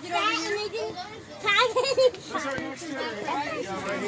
Get over. Tag. Tag.